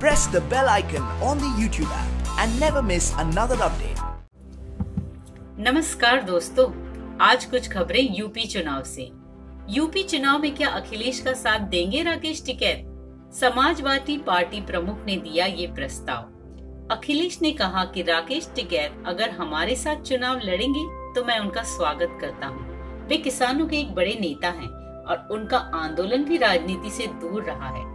press the bell icon on the YouTube app and never miss another update. नमस्कार दोस्तों, आज कुछ खबरें यूपी चुनाव से। यूपी चुनाव में क्या अखिलेश का साथ देंगे राकेश टिकैत? समाजवादी पार्टी प्रमुख ने दिया ये प्रस्ताव। अखिलेश ने कहा कि राकेश टिकैत अगर हमारे साथ चुनाव लड़ेंगे तो मैं उनका स्वागत करता हूँ। वे किसानों के एक बड़े नेता हैं और उनका आंदोलन भी राजनीति से दूर रहा है।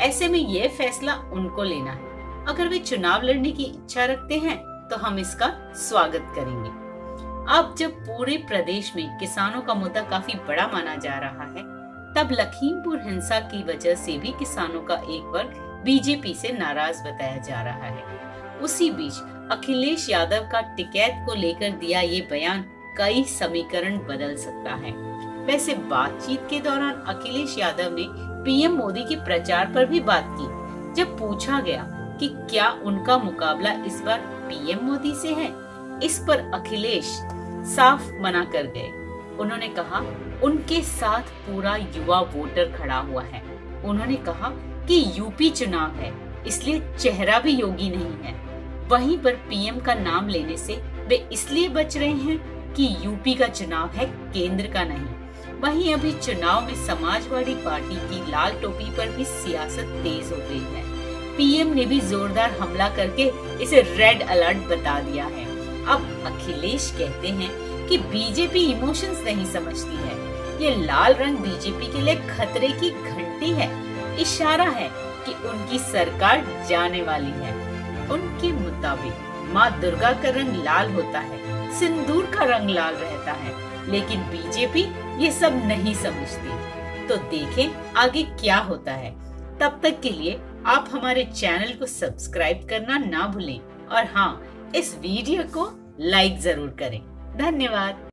ऐसे में यह फैसला उनको लेना है। अगर वे चुनाव लड़ने की इच्छा रखते हैं तो हम इसका स्वागत करेंगे। अब जब पूरे प्रदेश में किसानों का मुद्दा काफ़ी बड़ा माना जा रहा है, तब लखीमपुर हिंसा की वजह से भी किसानों का एक वर्ग बीजेपी से नाराज़ बताया जा रहा है। उसी बीच अखिलेश यादव का टिकैत को लेकर दिया ये बयान कई समीकरण बदल सकता है। वैसे बातचीत के दौरान अखिलेश यादव ने पीएम मोदी के प्रचार पर भी बात की, जब पूछा गया कि क्या उनका मुकाबला इस बार पीएम मोदी से है। इस पर अखिलेश साफ़ मना कर गए। उन्होंने कहा, उनके साथ पूरा युवा वोटर खड़ा हुआ है। उन्होंने कहा कि यूपी चुनाव है, इसलिए चेहरा भी योगी नहीं है। वहीं पर पीएम का नाम लेने से वे इसलिए बच रहे हैं कि यूपी का चुनाव है, केंद्र का नहीं। वहीं अभी चुनाव में समाजवादी पार्टी की लाल टोपी पर भी सियासत तेज हो गई है। पीएम ने भी जोरदार हमला करके इसे रेड अलर्ट बता दिया है। अब अखिलेश कहते हैं कि बीजेपी इमोशंस नहीं समझती है। ये लाल रंग बीजेपी के लिए खतरे की घंटी है। इशारा है कि उनकी सरकार जाने वाली है। उनके मुताबिक माँ दुर्गा का रंग लाल होता है, सिंदूर का रंग लाल रहता है, लेकिन बीजेपी ये सब नहीं समझती। तो देखें आगे क्या होता है। तब तक के लिए आप हमारे चैनल को सब्सक्राइब करना ना भूलें। और हाँ इस वीडियो को लाइक ज़रूर करें। धन्यवाद।